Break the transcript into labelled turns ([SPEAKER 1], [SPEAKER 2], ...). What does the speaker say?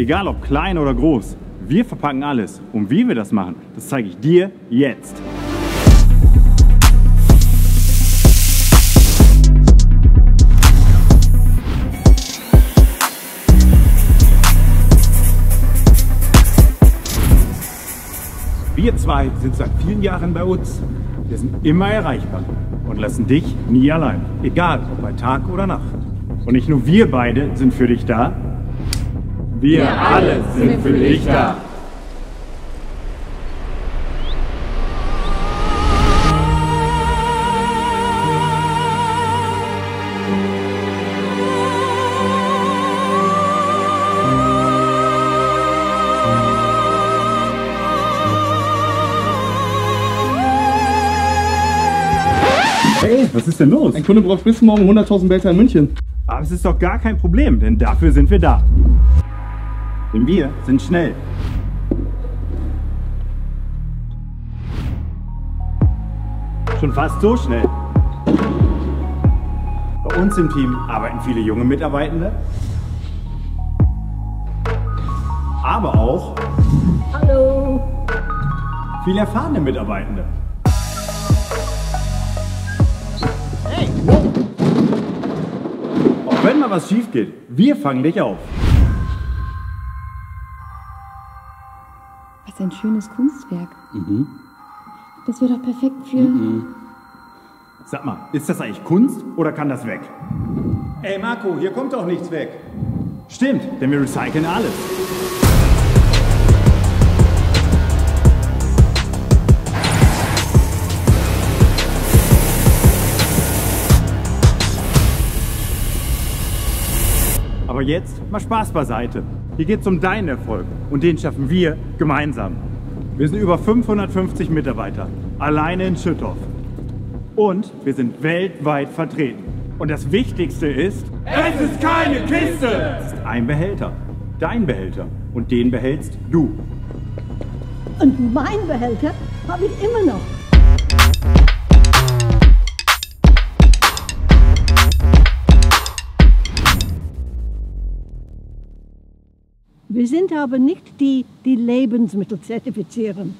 [SPEAKER 1] Egal ob klein oder groß, wir verpacken alles. Und wie wir das machen, das zeige ich dir jetzt. Wir zwei sind seit vielen Jahren bei uns. Wir sind immer erreichbar und lassen dich nie allein. Egal, ob bei Tag oder Nacht. Und nicht nur wir beide sind für dich da. Wir, alle sind für dich da. Hey, was ist denn los?
[SPEAKER 2] Ein Kunde braucht bis morgen 100.000 Behälter in München.
[SPEAKER 1] Aber es ist doch gar kein Problem, denn dafür sind wir da. Denn wir sind schnell. Schon fast so schnell. Bei uns im Team arbeiten viele junge Mitarbeitende. Aber auch
[SPEAKER 3] Hallo.
[SPEAKER 1] viele erfahrene Mitarbeitende. Auch wenn mal was schief geht, wir fangen dich auf.
[SPEAKER 4] Was ein schönes Kunstwerk. Das wäre doch perfekt für.
[SPEAKER 1] Sag mal, ist das eigentlich Kunst oder kann das weg? Ey Marco, hier kommt doch nichts weg. Stimmt, denn wir recyceln alles. Aber jetzt mal Spaß beiseite. Hier geht es um deinen Erfolg und den schaffen wir gemeinsam. Wir sind über 550 Mitarbeiter, alleine in Schüttorf. Und wir sind weltweit vertreten. Und das Wichtigste ist, es ist keine Kiste! Es ist ein Behälter, dein Behälter. Und den behältst du.
[SPEAKER 3] Und mein Behälter habe ich immer noch. Wir sind aber nicht die, die Lebensmittel zertifizieren.